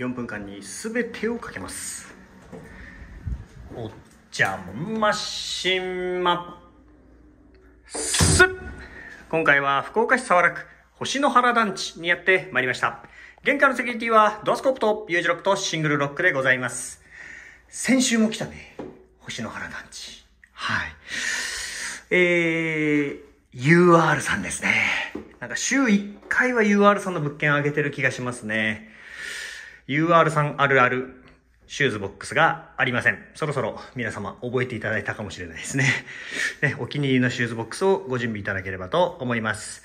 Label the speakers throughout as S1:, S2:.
S1: 4分間に全てをかけます。お邪魔しんます。今回は福岡市早良区星野原団地にやってまいりました。玄関のセキュリティはドアスコープと U 字ロックとシングルロックでございます。先週も来たね星野原団地。はい。えー UR さんですね。なんか週1回は UR さんの物件を上げてる気がしますね。UR さんあるあるシューズボックスがありません。そろそろ皆様覚えていただいたかもしれないですね。ね、お気に入りのシューズボックスをご準備いただければと思います。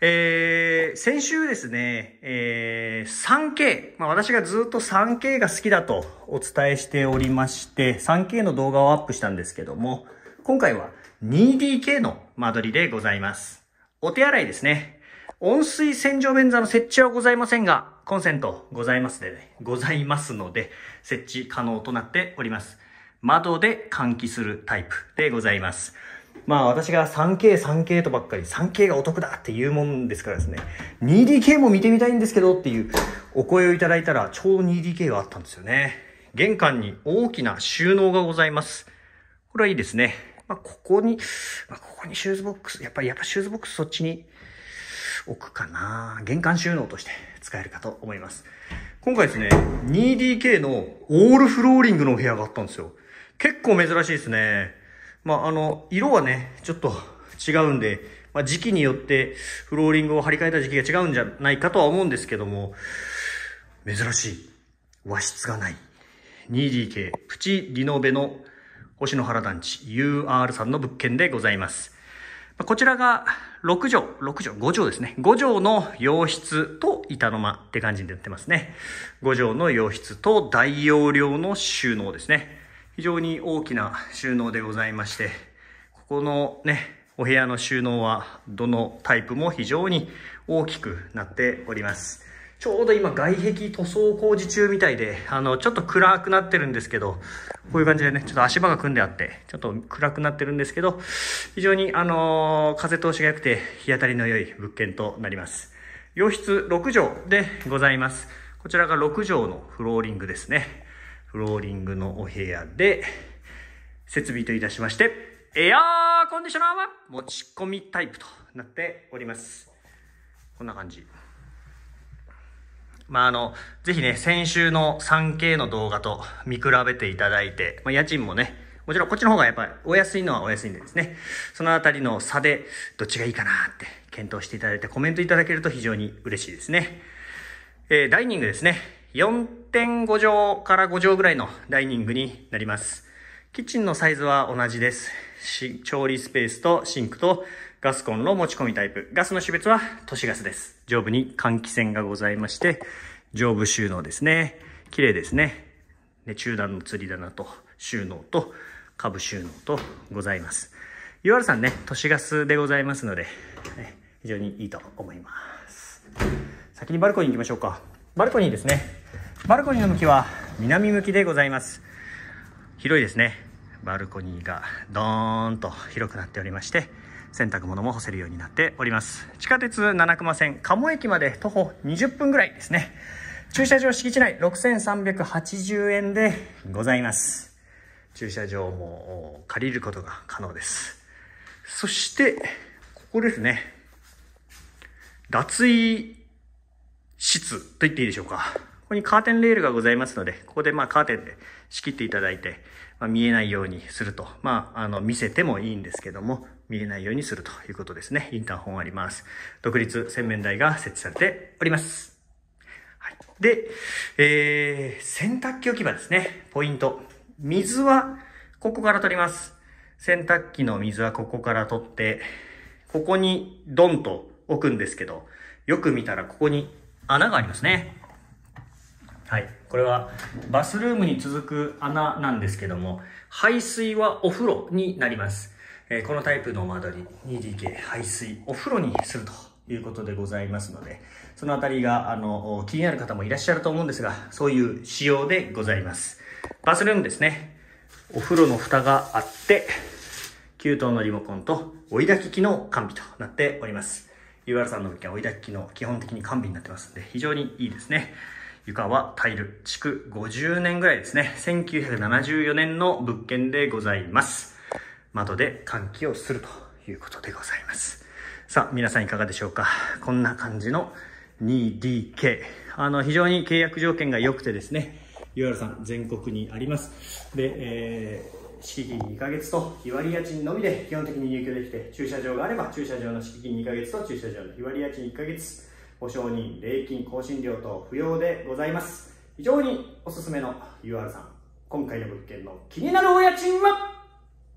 S1: えー、先週ですね、えー、3K、まあ私がずっと 3K が好きだとお伝えしておりまして、3K の動画をアップしたんですけども、今回は 2DK の間取りでございます。お手洗いですね。温水洗浄便座の設置はございませんが、コンセントございますで、ね、ございますので、設置可能となっております。窓で換気するタイプでございます。まあ私が 3K、3K とばっかり 3K がお得だっていうもんですからですね、2DK も見てみたいんですけどっていうお声をいただいたらちょうど 2DK があったんですよね。玄関に大きな収納がございます。これはいいですね。まあ、ここに、まあ、ここにシューズボックス、やっぱり、やっぱシューズボックスそっちに置くかな。玄関収納として使えるかと思います。今回ですね、2DK のオールフローリングのお部屋があったんですよ。結構珍しいですね。まあ、あの、色はね、ちょっと違うんで、まあ、時期によってフローリングを張り替えた時期が違うんじゃないかとは思うんですけども、珍しい。和室がない。2DK プチリノベの星野原団地 UR さんの物件でございます。こちらが6畳、6畳、5畳ですね。5畳の洋室と板の間って感じになってますね。5畳の洋室と大容量の収納ですね。非常に大きな収納でございまして、ここのね、お部屋の収納はどのタイプも非常に大きくなっております。ちょうど今外壁塗装工事中みたいで、あの、ちょっと暗くなってるんですけど、こういう感じでね、ちょっと足場が組んであって、ちょっと暗くなってるんですけど、非常にあのー、風通しが良くて、日当たりの良い物件となります。洋室6畳でございます。こちらが6畳のフローリングですね。フローリングのお部屋で、設備といたしまして、エアーコンディショナーは持ち込みタイプとなっております。こんな感じ。まあ、あの、ぜひね、先週の 3K の動画と見比べていただいて、まあ、家賃もね、もちろんこっちの方がやっぱりお安いのはお安いんでですね、そのあたりの差でどっちがいいかなって検討していただいてコメントいただけると非常に嬉しいですね。えー、ダイニングですね。4.5畳から5畳ぐらいのダイニングになります。キッチンのサイズは同じです。調理スペースとシンクとガスコンロ持ち込みタイプ。ガスの種別は都市ガスです。上部に換気扇がございまして、上部収納ですね。綺麗ですね。で中段の吊り棚と収納と株収納とございます。UR さんね、都市ガスでございますので、ね、非常にいいと思います。先にバルコニー行きましょうか。バルコニーですね。バルコニーの向きは南向きでございます。広いですね。バルコニーがドーンと広くなっておりまして、洗濯物も干せるようになっております。地下鉄七熊線鴨駅まで徒歩20分ぐらいですね。駐車場敷地内6380円でございます。駐車場も借りることが可能です。そしてここですね。脱衣室と言っていいでしょうか。ここにカーテンレールがございますのでここでまあカーテンで仕切っていただいて、まあ、見えないようにするとまああの見せてもいいんですけども見えないようにするということですね。インターホンあります。独立洗面台が設置されております。はい、で、えー、洗濯機置き場ですね。ポイント。水はここから取ります。洗濯機の水はここから取って、ここにドンと置くんですけど、よく見たらここに穴がありますね。はい。これはバスルームに続く穴なんですけども、排水はお風呂になります。えー、このタイプの間取り 2DK 排水お風呂にするということでございますので、そのあたりが、あの、気になる方もいらっしゃると思うんですが、そういう仕様でございます。バスルームですね。お風呂の蓋があって、給湯のリモコンと追い炊き機能完備となっております。UR さんの物件は追い炊き機能基本的に完備になってますんで、非常にいいですね。床はタイル、築50年ぐらいですね。1974年の物件でございます。窓で換気をするということでございます。さあ、皆さんいかがでしょうか？こんな感じの 2DK。あの、非常に契約条件が良くてですね、UR さん全国にあります。で、えー、敷金2ヶ月と日割り家賃のみで基本的に入居できて、駐車場があれば駐車場の敷金2ヶ月と駐車場の日割り家賃1ヶ月、保証人、礼金、更新料と不要でございます。非常におすすめの UR さん。今回の物件の気になるお家賃は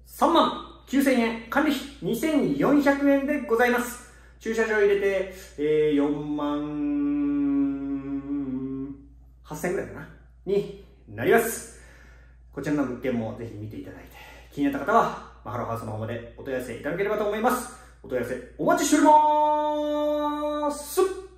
S1: 3万9000円、管理費2400円でございます。駐車場入れて、えー、4万8000円ぐらいかな。になります。こちらの物件もぜひ見ていただいて、気になった方は、マハロハウスの方までお問い合わせいただければと思います。お問い合わせお待ちしております